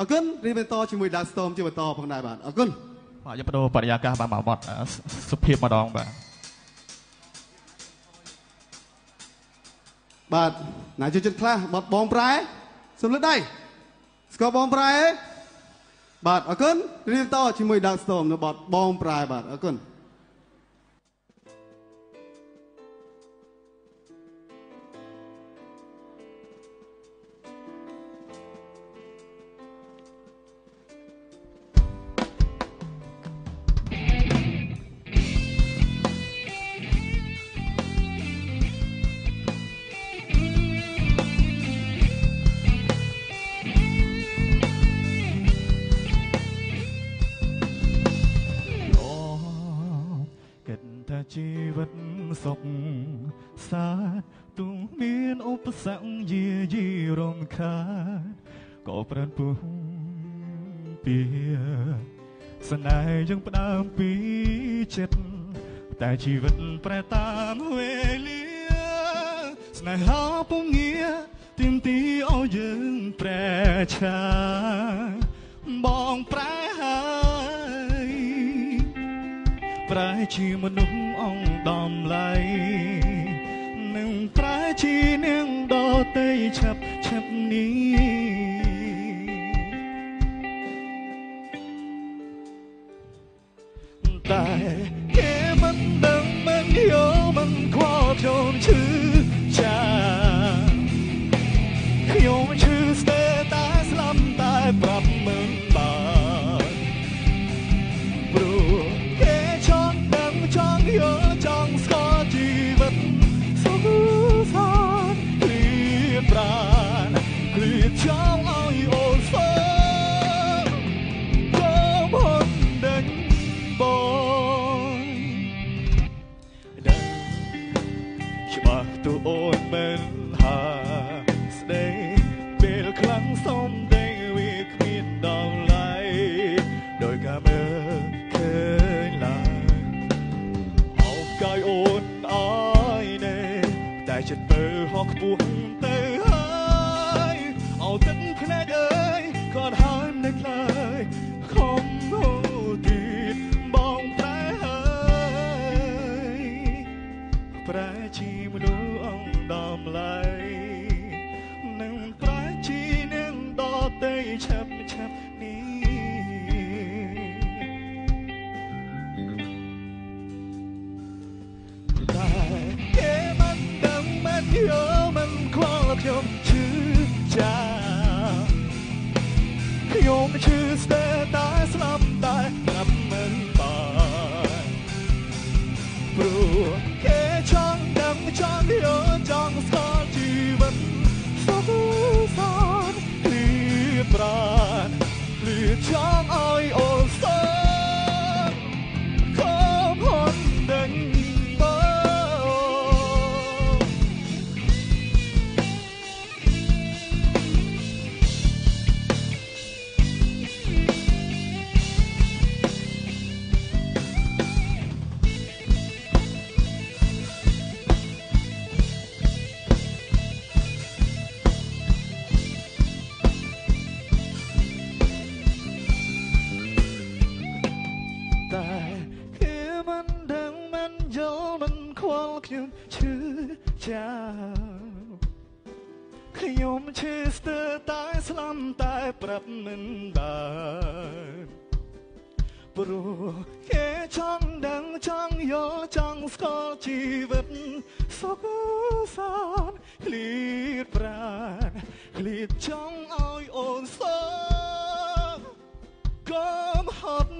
អរគុណរៀបបន្តជាមួយ Dark Storm ជាបន្តផងដែរបាទអរគុណបាទយកបដូរបរិយាកាសបានមកមកសុភាពម្ដងបាទបាទណាជួយចិត្តខ្លះបត់បងប្រែសំលឹកដៃស្គាល់បងប្រែទេបាទអរគុណរៀបបន្តជាមួយ Dark Storm នៅបត់បងប្រែបាទអរគុណ តថាជីវិតសុខសាន្តទុំមានឧបសគ្គយាយីរំខានក៏ប្រានពុះពីស្នេហ៍យើងផ្ដើមពីចិត្តតែជីវិតប្រែតាមវេលាស្នេហាពុំងារទៀមទីឲ្យយើងប្រែឆា ប្រែជាមនុស្សអងដំឡៃនឹងប្រែជានាងដតីឆាប់ឆាប់នេះតែគេមិនដឹងមិនយល់មិនខ្វល់ខ្ញុំឈឺ បាស់ទូអូនមិនហាស្ដីពេលខ្លាំងសំដីវាគ្មានដល់ឡៃដោយការមើលឃើញឡើយអោបកាយអូនអើយណែតែចិត្តពើហោះខ្ពស់ ប្រែជាមនុស្សអងដំឡៃនឹងប្រែជានាងដតីឆាប់ឆាប់នេះតែគេមិនដឹងមិនយល់មិនខ្វល់ខ្ញុំឈឺចាខ្ញុំឈឺស្ទើ ខ្ញុំឈឺចាប់ខ្ញុំឈឺស្ទើរតែស្លាប់តែប្រាប់មិនបានព្រោះគេចង់ដឹងចង់យល់ចង់ស្គាល់ជីវិតសុខសាន្តឃ្លាតប្រាណឃ្លាតចង់ឲ្យអូនសោកកុំហត់